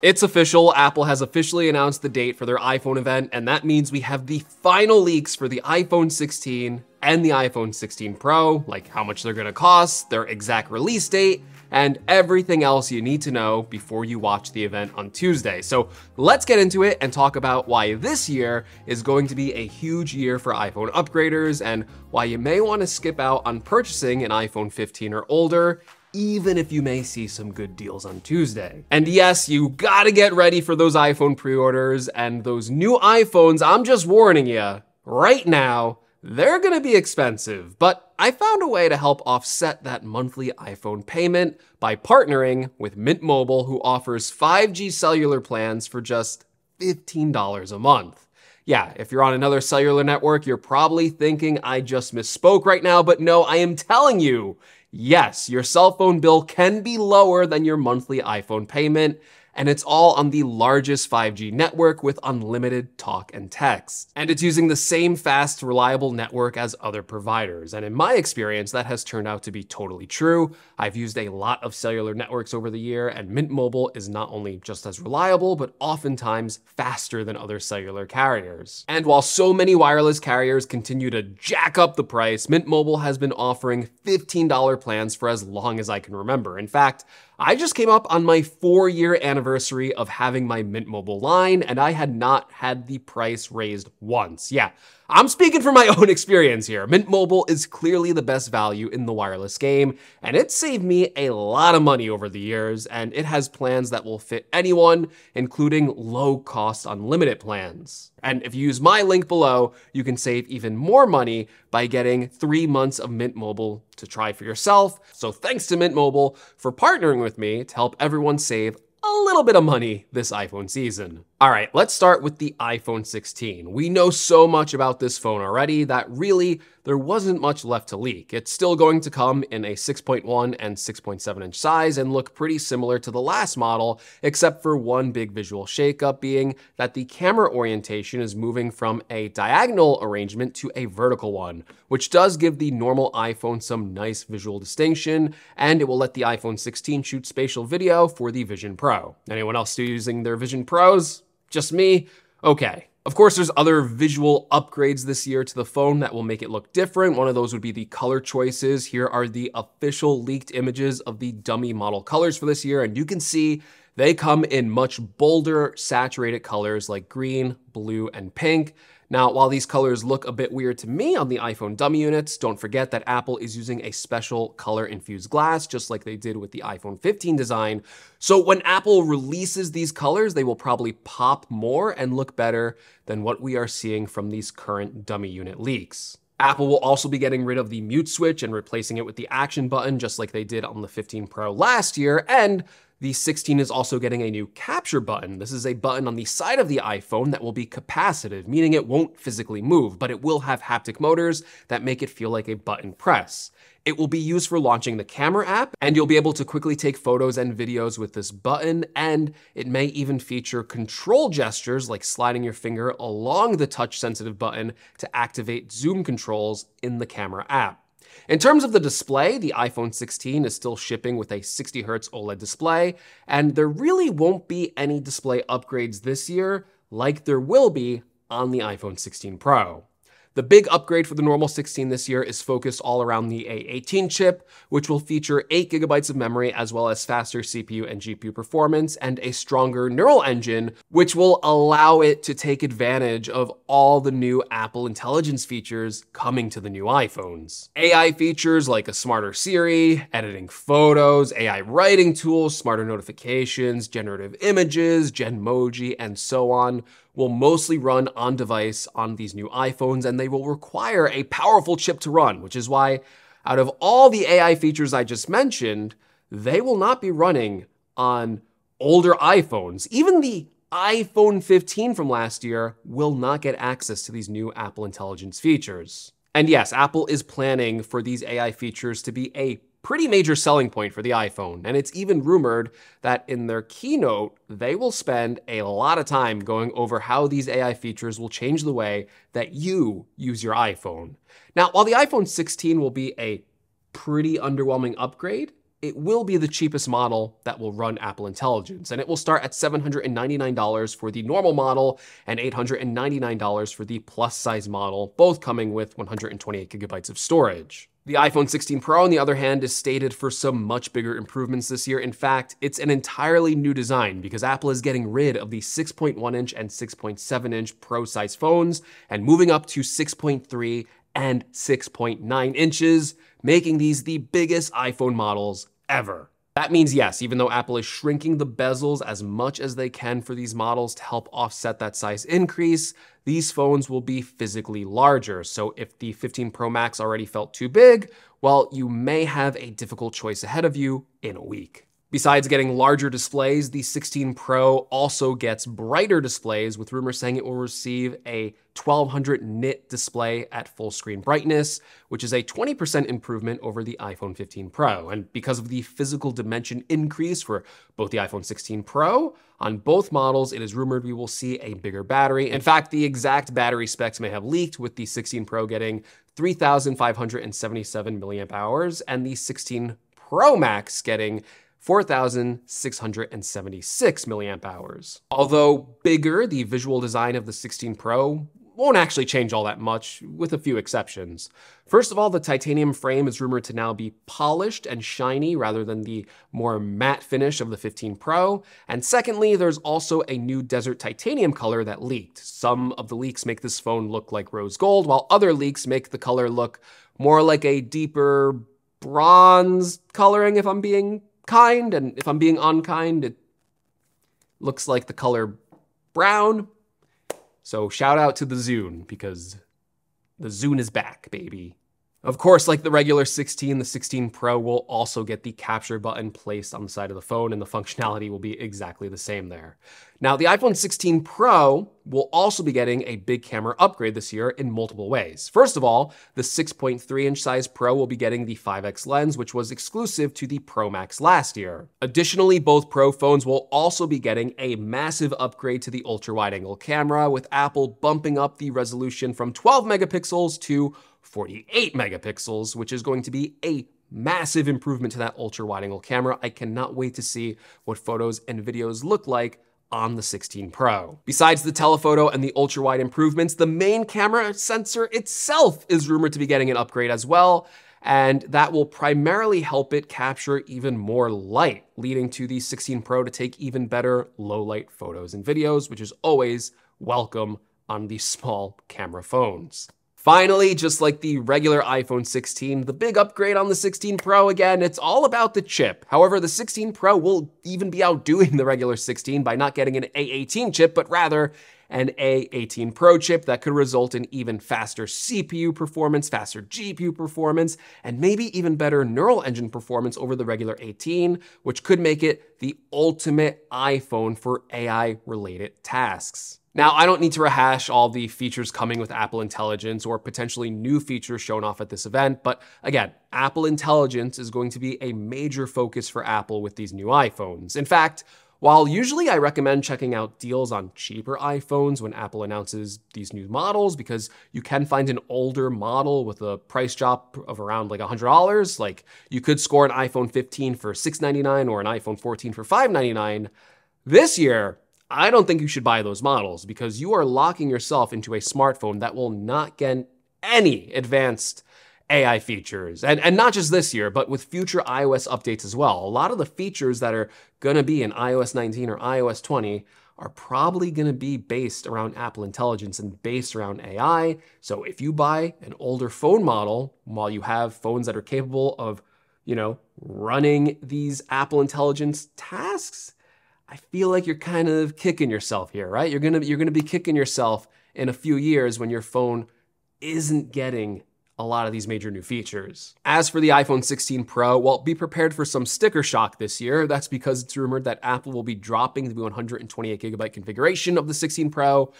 It's official, Apple has officially announced the date for their iPhone event, and that means we have the final leaks for the iPhone 16 and the iPhone 16 Pro, like how much they're gonna cost, their exact release date, and everything else you need to know before you watch the event on Tuesday. So let's get into it and talk about why this year is going to be a huge year for iPhone upgraders and why you may wanna skip out on purchasing an iPhone 15 or older even if you may see some good deals on Tuesday. And yes, you gotta get ready for those iPhone pre-orders and those new iPhones, I'm just warning you, right now, they're gonna be expensive, but I found a way to help offset that monthly iPhone payment by partnering with Mint Mobile, who offers 5G cellular plans for just $15 a month. Yeah, if you're on another cellular network, you're probably thinking I just misspoke right now, but no, I am telling you, Yes, your cell phone bill can be lower than your monthly iPhone payment, and it's all on the largest 5G network with unlimited talk and text. And it's using the same fast, reliable network as other providers. And in my experience, that has turned out to be totally true. I've used a lot of cellular networks over the year, and Mint Mobile is not only just as reliable, but oftentimes faster than other cellular carriers. And while so many wireless carriers continue to jack up the price, Mint Mobile has been offering $15 plans for as long as I can remember. In fact, I just came up on my four year anniversary of having my Mint Mobile line, and I had not had the price raised once. Yeah, I'm speaking from my own experience here. Mint Mobile is clearly the best value in the wireless game, and it saved me a lot of money over the years, and it has plans that will fit anyone, including low cost unlimited plans. And if you use my link below, you can save even more money by getting three months of Mint Mobile to try for yourself. So thanks to Mint Mobile for partnering with me to help everyone save a little bit of money this iPhone season. All right, let's start with the iPhone 16. We know so much about this phone already that really there wasn't much left to leak. It's still going to come in a 6.1 and 6.7 inch size and look pretty similar to the last model, except for one big visual shakeup being that the camera orientation is moving from a diagonal arrangement to a vertical one, which does give the normal iPhone some nice visual distinction, and it will let the iPhone 16 shoot spatial video for the Vision Pro. Anyone else still using their Vision Pros? Just me? Okay. Of course, there's other visual upgrades this year to the phone that will make it look different. One of those would be the color choices. Here are the official leaked images of the dummy model colors for this year, and you can see they come in much bolder, saturated colors like green, blue, and pink. Now, while these colors look a bit weird to me on the iPhone dummy units, don't forget that Apple is using a special color infused glass, just like they did with the iPhone 15 design. So when Apple releases these colors, they will probably pop more and look better than what we are seeing from these current dummy unit leaks. Apple will also be getting rid of the mute switch and replacing it with the action button, just like they did on the 15 Pro last year, and the 16 is also getting a new capture button. This is a button on the side of the iPhone that will be capacitive, meaning it won't physically move, but it will have haptic motors that make it feel like a button press. It will be used for launching the camera app, and you'll be able to quickly take photos and videos with this button, and it may even feature control gestures like sliding your finger along the touch sensitive button to activate zoom controls in the camera app. In terms of the display, the iPhone 16 is still shipping with a 60Hz OLED display, and there really won't be any display upgrades this year like there will be on the iPhone 16 Pro. The big upgrade for the normal 16 this year is focused all around the A18 chip, which will feature 8 gigabytes of memory as well as faster CPU and GPU performance and a stronger neural engine, which will allow it to take advantage of all the new Apple Intelligence features coming to the new iPhones. AI features like a smarter Siri, editing photos, AI writing tools, smarter notifications, generative images, Genmoji, and so on will mostly run on device on these new iPhones and they will require a powerful chip to run, which is why out of all the AI features I just mentioned, they will not be running on older iPhones. Even the iPhone 15 from last year will not get access to these new Apple Intelligence features. And yes, Apple is planning for these AI features to be a pretty major selling point for the iPhone. And it's even rumored that in their keynote, they will spend a lot of time going over how these AI features will change the way that you use your iPhone. Now, while the iPhone 16 will be a pretty underwhelming upgrade, it will be the cheapest model that will run Apple Intelligence, and it will start at $799 for the normal model and $899 for the plus size model, both coming with 128 gigabytes of storage. The iPhone 16 Pro, on the other hand, is stated for some much bigger improvements this year. In fact, it's an entirely new design because Apple is getting rid of the 6.1 inch and 6.7 inch Pro size phones and moving up to 6.3 and 6.9 inches, making these the biggest iPhone models ever. That means yes, even though Apple is shrinking the bezels as much as they can for these models to help offset that size increase, these phones will be physically larger. So if the 15 Pro Max already felt too big, well, you may have a difficult choice ahead of you in a week. Besides getting larger displays, the 16 Pro also gets brighter displays, with rumors saying it will receive a 1200 nit display at full screen brightness, which is a 20% improvement over the iPhone 15 Pro. And because of the physical dimension increase for both the iPhone 16 Pro, on both models, it is rumored we will see a bigger battery. In fact, the exact battery specs may have leaked, with the 16 Pro getting 3,577 milliamp hours and the 16 Pro Max getting 4,676 milliamp hours. Although bigger, the visual design of the 16 Pro won't actually change all that much, with a few exceptions. First of all, the titanium frame is rumored to now be polished and shiny rather than the more matte finish of the 15 Pro. And secondly, there's also a new desert titanium color that leaked. Some of the leaks make this phone look like rose gold, while other leaks make the color look more like a deeper bronze coloring, if I'm being kind, and if I'm being unkind, it looks like the color brown. So shout out to the Zune because the Zune is back, baby. Of course, like the regular 16, the 16 Pro will also get the capture button placed on the side of the phone and the functionality will be exactly the same there. Now, the iPhone 16 Pro will also be getting a big camera upgrade this year in multiple ways. First of all, the 6.3 inch size Pro will be getting the 5x lens, which was exclusive to the Pro Max last year. Additionally, both Pro phones will also be getting a massive upgrade to the ultra wide angle camera, with Apple bumping up the resolution from 12 megapixels to 48 megapixels, which is going to be a massive improvement to that ultra wide angle camera. I cannot wait to see what photos and videos look like on the 16 Pro. Besides the telephoto and the ultra wide improvements, the main camera sensor itself is rumored to be getting an upgrade as well, and that will primarily help it capture even more light, leading to the 16 Pro to take even better low light photos and videos, which is always welcome on these small camera phones. Finally, just like the regular iPhone 16, the big upgrade on the 16 Pro again, it's all about the chip. However, the 16 Pro will even be outdoing the regular 16 by not getting an A18 chip, but rather an A18 Pro chip that could result in even faster CPU performance, faster GPU performance, and maybe even better neural engine performance over the regular 18, which could make it the ultimate iPhone for AI related tasks. Now, I don't need to rehash all the features coming with Apple Intelligence or potentially new features shown off at this event, but again, Apple Intelligence is going to be a major focus for Apple with these new iPhones. In fact, while usually I recommend checking out deals on cheaper iPhones when Apple announces these new models because you can find an older model with a price drop of around like $100, like you could score an iPhone 15 for 699 or an iPhone 14 for 599. This year, I don't think you should buy those models because you are locking yourself into a smartphone that will not get any advanced AI features. And, and not just this year, but with future iOS updates as well. A lot of the features that are going to be in iOS 19 or iOS 20 are probably going to be based around Apple Intelligence and based around AI. So if you buy an older phone model while you have phones that are capable of, you know, running these Apple Intelligence tasks, I feel like you're kind of kicking yourself here, right? You're gonna you're gonna be kicking yourself in a few years when your phone isn't getting a lot of these major new features. As for the iPhone 16 Pro, well, be prepared for some sticker shock this year. That's because it's rumored that Apple will be dropping the 128 gigabyte configuration of the 16 Pro.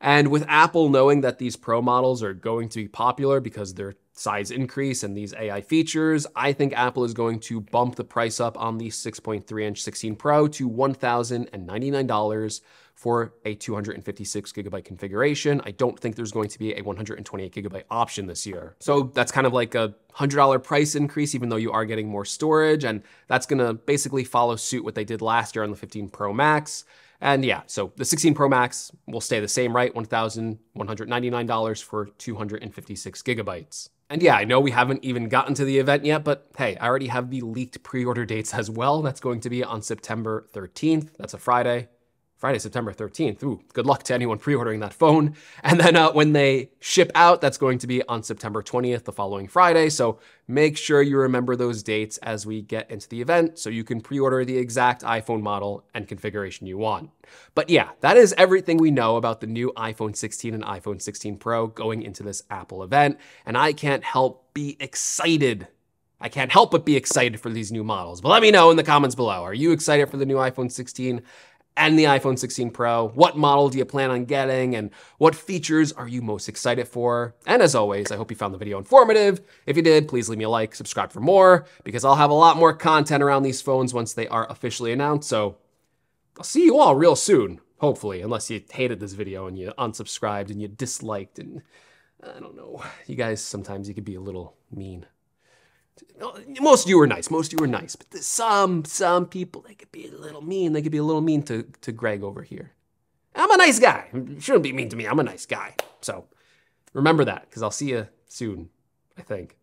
And with Apple knowing that these Pro models are going to be popular because they're size increase and these AI features, I think Apple is going to bump the price up on the 6.3 inch 16 Pro to $1,099 for a 256 gigabyte configuration. I don't think there's going to be a 128 gigabyte option this year. So that's kind of like a $100 price increase, even though you are getting more storage. And that's gonna basically follow suit what they did last year on the 15 Pro Max. And yeah, so the 16 Pro Max will stay the same, right? $1,199 for 256 gigabytes. And yeah, I know we haven't even gotten to the event yet, but hey, I already have the leaked pre-order dates as well. That's going to be on September 13th. That's a Friday. Friday, September 13th. Ooh, good luck to anyone pre-ordering that phone. And then uh, when they ship out, that's going to be on September 20th, the following Friday. So make sure you remember those dates as we get into the event so you can pre-order the exact iPhone model and configuration you want. But yeah, that is everything we know about the new iPhone 16 and iPhone 16 Pro going into this Apple event. And I can't help be excited I can't help but be excited for these new models. But let me know in the comments below. Are you excited for the new iPhone 16? And the iPhone 16 Pro. What model do you plan on getting and what features are you most excited for? And as always, I hope you found the video informative. If you did, please leave me a like, subscribe for more, because I'll have a lot more content around these phones once they are officially announced. So I'll see you all real soon, hopefully, unless you hated this video and you unsubscribed and you disliked and I don't know. You guys, sometimes you could be a little mean most of you were nice. Most of you were nice, but some some people they could be a little mean. They could be a little mean to to Greg over here. I'm a nice guy. You shouldn't be mean to me. I'm a nice guy. So remember that because I'll see you soon. I think.